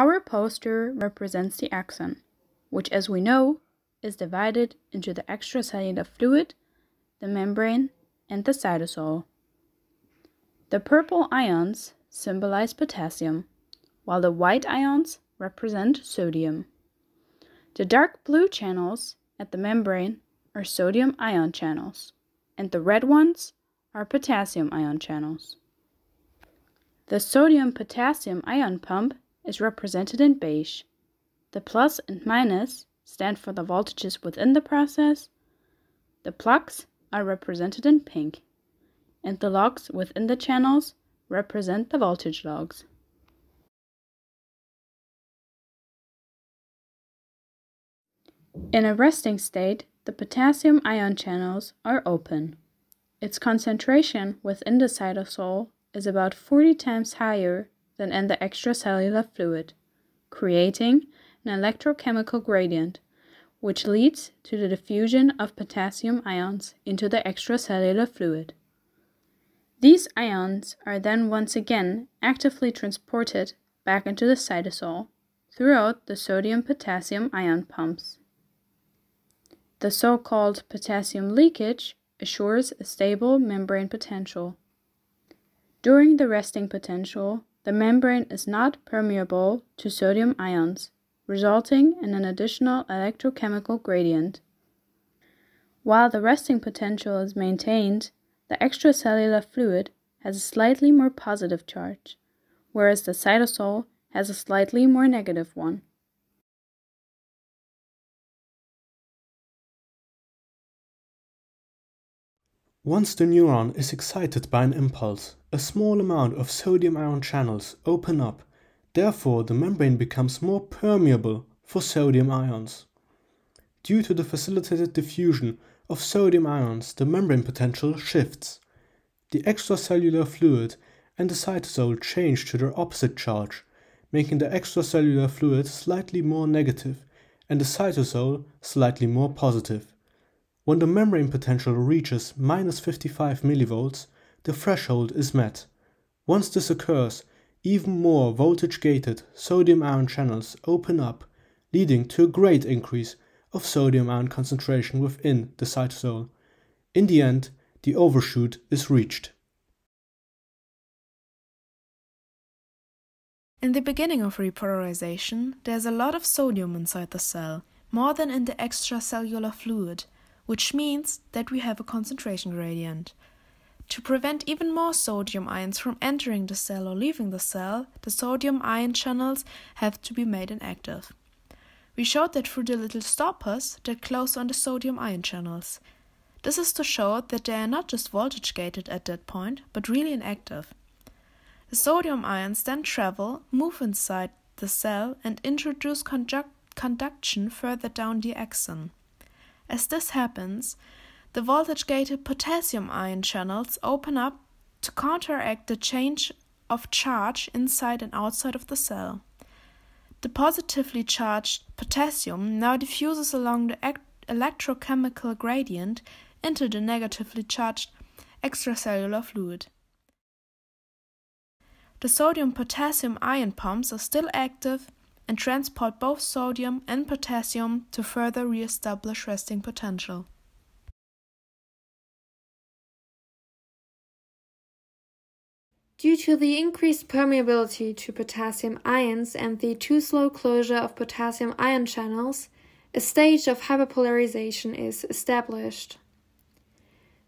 Our poster represents the axon, which, as we know, is divided into the extracellular fluid, the membrane, and the cytosol. The purple ions symbolize potassium, while the white ions represent sodium. The dark blue channels at the membrane are sodium ion channels, and the red ones are potassium ion channels. The sodium potassium ion pump is represented in beige. The plus and minus stand for the voltages within the process. The plugs are represented in pink, and the locks within the channels represent the voltage locks. In a resting state, the potassium ion channels are open. Its concentration within the cytosol is about 40 times higher than in the extracellular fluid, creating an electrochemical gradient, which leads to the diffusion of potassium ions into the extracellular fluid. These ions are then once again actively transported back into the cytosol throughout the sodium potassium ion pumps. The so called potassium leakage assures a stable membrane potential. During the resting potential, the membrane is not permeable to sodium ions, resulting in an additional electrochemical gradient. While the resting potential is maintained, the extracellular fluid has a slightly more positive charge, whereas the cytosol has a slightly more negative one. Once the neuron is excited by an impulse, a small amount of sodium ion channels open up, therefore the membrane becomes more permeable for sodium ions. Due to the facilitated diffusion of sodium ions, the membrane potential shifts. The extracellular fluid and the cytosol change to their opposite charge, making the extracellular fluid slightly more negative and the cytosol slightly more positive. When the membrane potential reaches minus 55 millivolts, the threshold is met. Once this occurs, even more voltage-gated sodium ion channels open up, leading to a great increase of sodium ion concentration within the cytosol. In the end, the overshoot is reached. In the beginning of repolarization, there's a lot of sodium inside the cell, more than in the extracellular fluid, which means that we have a concentration gradient. To prevent even more sodium ions from entering the cell or leaving the cell, the sodium ion channels have to be made inactive. We showed that through the little stoppers that close on the sodium ion channels. This is to show that they are not just voltage gated at that point, but really inactive. The sodium ions then travel, move inside the cell, and introduce conduction further down the axon. As this happens, the voltage gated potassium ion channels open up to counteract the change of charge inside and outside of the cell. The positively charged potassium now diffuses along the electrochemical gradient into the negatively charged extracellular fluid. The sodium potassium ion pumps are still active and transport both sodium and potassium to further re-establish resting potential. Due to the increased permeability to potassium ions and the too slow closure of potassium ion channels, a stage of hyperpolarization is established.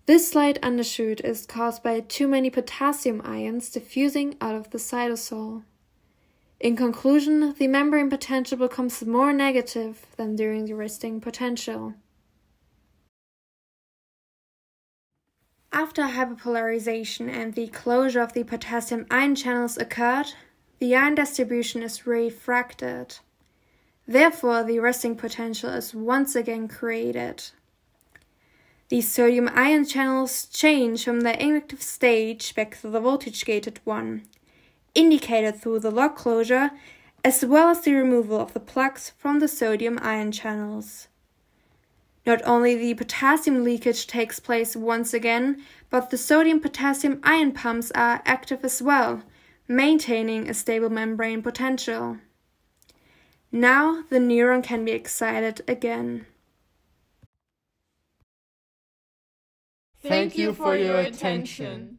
This slight undershoot is caused by too many potassium ions diffusing out of the cytosol. In conclusion, the membrane potential becomes more negative than during the resting potential. After hyperpolarization and the closure of the potassium ion channels occurred, the ion distribution is refracted. Therefore, the resting potential is once again created. The sodium ion channels change from the inactive stage back to the voltage gated one, indicated through the lock closure, as well as the removal of the plugs from the sodium ion channels. Not only the potassium leakage takes place once again, but the sodium potassium ion pumps are active as well, maintaining a stable membrane potential. Now the neuron can be excited again. Thank you for your attention.